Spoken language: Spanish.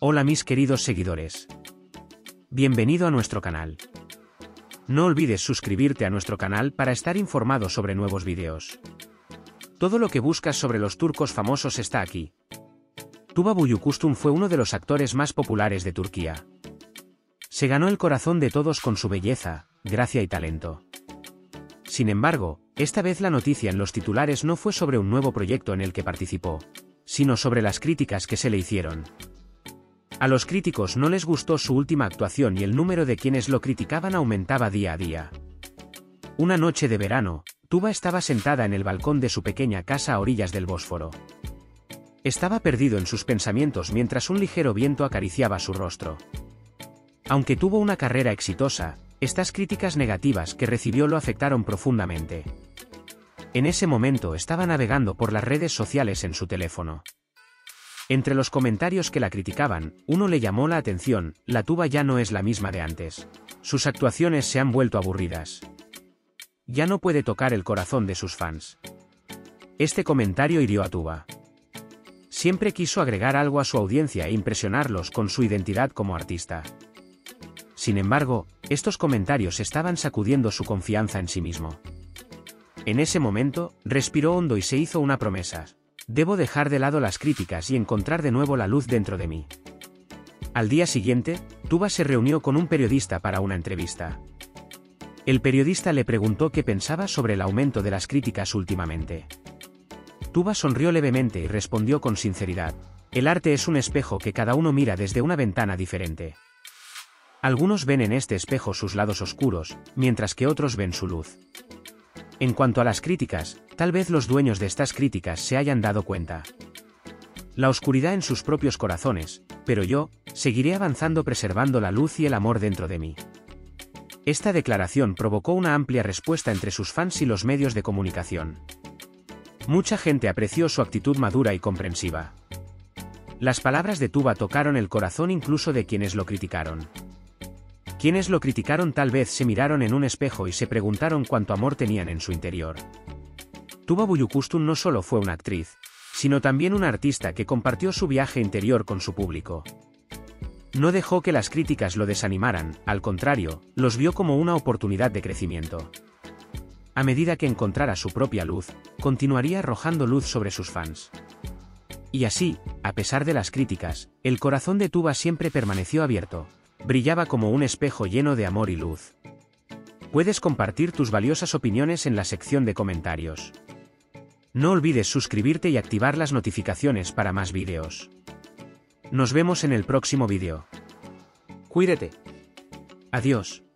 Hola mis queridos seguidores. Bienvenido a nuestro canal. No olvides suscribirte a nuestro canal para estar informado sobre nuevos videos. Todo lo que buscas sobre los turcos famosos está aquí. Tuba Buyukustun fue uno de los actores más populares de Turquía. Se ganó el corazón de todos con su belleza, gracia y talento. Sin embargo, esta vez la noticia en los titulares no fue sobre un nuevo proyecto en el que participó, sino sobre las críticas que se le hicieron. A los críticos no les gustó su última actuación y el número de quienes lo criticaban aumentaba día a día. Una noche de verano, Tuba estaba sentada en el balcón de su pequeña casa a orillas del Bósforo. Estaba perdido en sus pensamientos mientras un ligero viento acariciaba su rostro. Aunque tuvo una carrera exitosa, estas críticas negativas que recibió lo afectaron profundamente. En ese momento estaba navegando por las redes sociales en su teléfono. Entre los comentarios que la criticaban, uno le llamó la atención, la tuba ya no es la misma de antes. Sus actuaciones se han vuelto aburridas. Ya no puede tocar el corazón de sus fans. Este comentario hirió a Tuba. Siempre quiso agregar algo a su audiencia e impresionarlos con su identidad como artista. Sin embargo, estos comentarios estaban sacudiendo su confianza en sí mismo. En ese momento, respiró hondo y se hizo una promesa. Debo dejar de lado las críticas y encontrar de nuevo la luz dentro de mí. Al día siguiente, Tuba se reunió con un periodista para una entrevista. El periodista le preguntó qué pensaba sobre el aumento de las críticas últimamente. Tuba sonrió levemente y respondió con sinceridad. El arte es un espejo que cada uno mira desde una ventana diferente. Algunos ven en este espejo sus lados oscuros, mientras que otros ven su luz. En cuanto a las críticas, tal vez los dueños de estas críticas se hayan dado cuenta. La oscuridad en sus propios corazones, pero yo, seguiré avanzando preservando la luz y el amor dentro de mí. Esta declaración provocó una amplia respuesta entre sus fans y los medios de comunicación. Mucha gente apreció su actitud madura y comprensiva. Las palabras de Tuba tocaron el corazón incluso de quienes lo criticaron. Quienes lo criticaron tal vez se miraron en un espejo y se preguntaron cuánto amor tenían en su interior. Tuba Buyukustun no solo fue una actriz, sino también una artista que compartió su viaje interior con su público. No dejó que las críticas lo desanimaran, al contrario, los vio como una oportunidad de crecimiento. A medida que encontrara su propia luz, continuaría arrojando luz sobre sus fans. Y así, a pesar de las críticas, el corazón de Tuba siempre permaneció abierto, brillaba como un espejo lleno de amor y luz. Puedes compartir tus valiosas opiniones en la sección de comentarios. No olvides suscribirte y activar las notificaciones para más vídeos. Nos vemos en el próximo vídeo. Cuídate. Adiós.